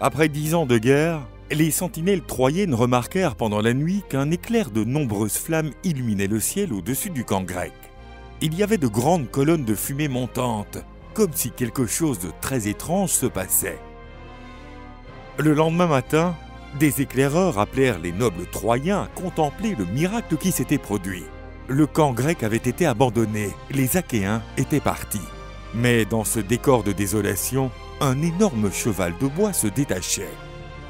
Après dix ans de guerre, les sentinelles troyennes remarquèrent pendant la nuit qu'un éclair de nombreuses flammes illuminait le ciel au-dessus du camp grec. Il y avait de grandes colonnes de fumée montantes, comme si quelque chose de très étrange se passait. Le lendemain matin, des éclaireurs appelèrent les nobles troyens à contempler le miracle qui s'était produit. Le camp grec avait été abandonné, les Achéens étaient partis. Mais dans ce décor de désolation, un énorme cheval de bois se détachait.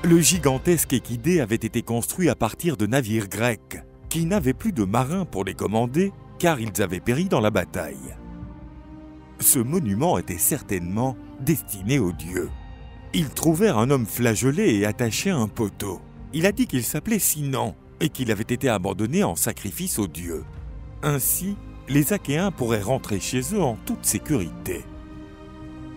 Le gigantesque équidé avait été construit à partir de navires grecs, qui n'avaient plus de marins pour les commander car ils avaient péri dans la bataille. Ce monument était certainement destiné aux dieux. Ils trouvèrent un homme flagellé et attaché à un poteau. Il a dit qu'il s'appelait Sinon et qu'il avait été abandonné en sacrifice aux dieux. Ainsi, les Achéens pourraient rentrer chez eux en toute sécurité.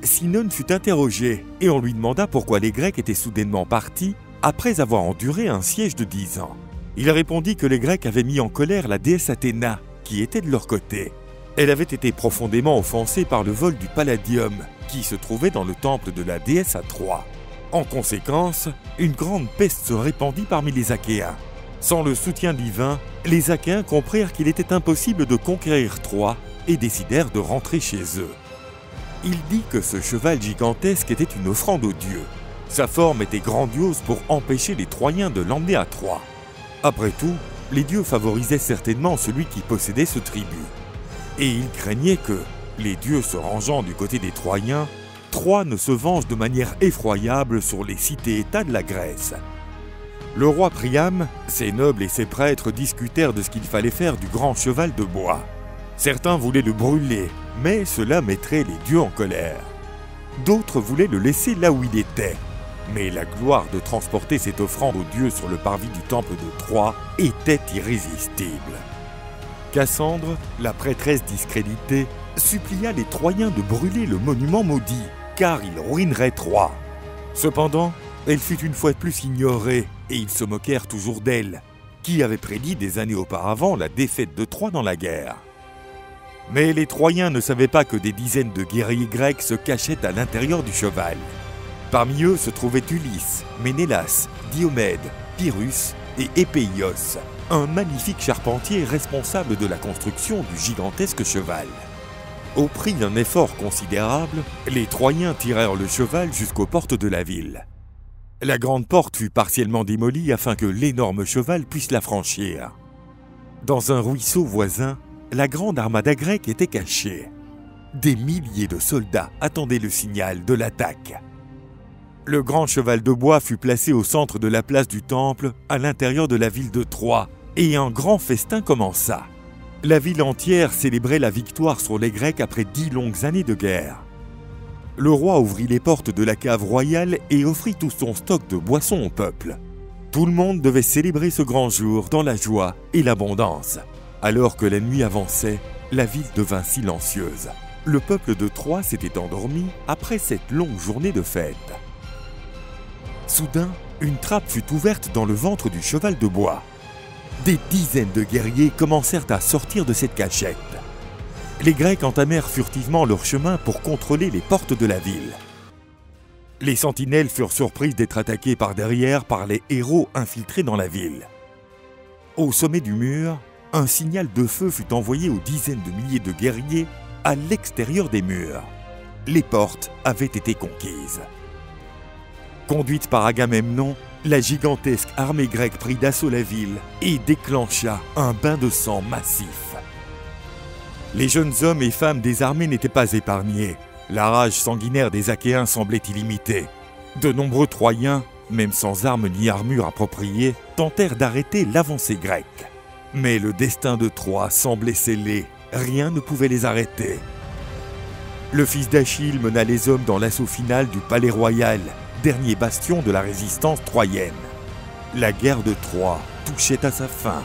Sinon fut interrogé et on lui demanda pourquoi les Grecs étaient soudainement partis après avoir enduré un siège de dix ans. Il répondit que les Grecs avaient mis en colère la déesse Athéna, qui était de leur côté. Elle avait été profondément offensée par le vol du palladium, qui se trouvait dans le temple de la déesse à Troie. En conséquence, une grande peste se répandit parmi les Achéens. Sans le soutien divin, les Achéens comprirent qu'il était impossible de conquérir Troie et décidèrent de rentrer chez eux. Il dit que ce cheval gigantesque était une offrande aux dieux. Sa forme était grandiose pour empêcher les Troyens de l'emmener à Troie. Après tout, les dieux favorisaient certainement celui qui possédait ce tribut. Et ils craignaient que, les dieux se rangeant du côté des Troyens, Troie ne se venge de manière effroyable sur les cités-États de la Grèce. Le roi Priam, ses nobles et ses prêtres discutèrent de ce qu'il fallait faire du grand cheval de bois. Certains voulaient le brûler, mais cela mettrait les dieux en colère. D'autres voulaient le laisser là où il était. Mais la gloire de transporter cette offrande aux dieux sur le parvis du temple de Troie était irrésistible. Cassandre, la prêtresse discréditée, supplia les Troyens de brûler le monument maudit, car il ruinerait Troie. Cependant, elle fut une fois de plus ignorée, et ils se moquèrent toujours d'elle, qui avait prédit des années auparavant la défaite de Troie dans la guerre. Mais les Troyens ne savaient pas que des dizaines de guerriers grecs se cachaient à l'intérieur du cheval. Parmi eux se trouvaient Ulysse, Ménélas, Diomède, Pyrrhus et Épéios, un magnifique charpentier responsable de la construction du gigantesque cheval. Au prix d'un effort considérable, les Troyens tirèrent le cheval jusqu'aux portes de la ville. La grande porte fut partiellement démolie afin que l'énorme cheval puisse la franchir. Dans un ruisseau voisin, la grande armada grecque était cachée. Des milliers de soldats attendaient le signal de l'attaque. Le grand cheval de bois fut placé au centre de la place du temple, à l'intérieur de la ville de Troie, et un grand festin commença. La ville entière célébrait la victoire sur les Grecs après dix longues années de guerre. Le roi ouvrit les portes de la cave royale et offrit tout son stock de boissons au peuple. Tout le monde devait célébrer ce grand jour dans la joie et l'abondance. Alors que la nuit avançait, la ville devint silencieuse. Le peuple de Troie s'était endormi après cette longue journée de fête. Soudain, une trappe fut ouverte dans le ventre du cheval de bois. Des dizaines de guerriers commencèrent à sortir de cette cachette. Les Grecs entamèrent furtivement leur chemin pour contrôler les portes de la ville. Les sentinelles furent surprises d'être attaquées par derrière par les héros infiltrés dans la ville. Au sommet du mur, un signal de feu fut envoyé aux dizaines de milliers de guerriers à l'extérieur des murs. Les portes avaient été conquises. Conduite par Agamemnon, la gigantesque armée grecque prit d'assaut la ville et déclencha un bain de sang massif. Les jeunes hommes et femmes des armées n'étaient pas épargnés. La rage sanguinaire des Achéens semblait illimitée. De nombreux Troyens, même sans armes ni armure appropriées, tentèrent d'arrêter l'avancée grecque. Mais le destin de Troie semblait scellé, rien ne pouvait les arrêter. Le fils d'Achille mena les hommes dans l'assaut final du palais royal, dernier bastion de la résistance troyenne. La guerre de Troie touchait à sa fin.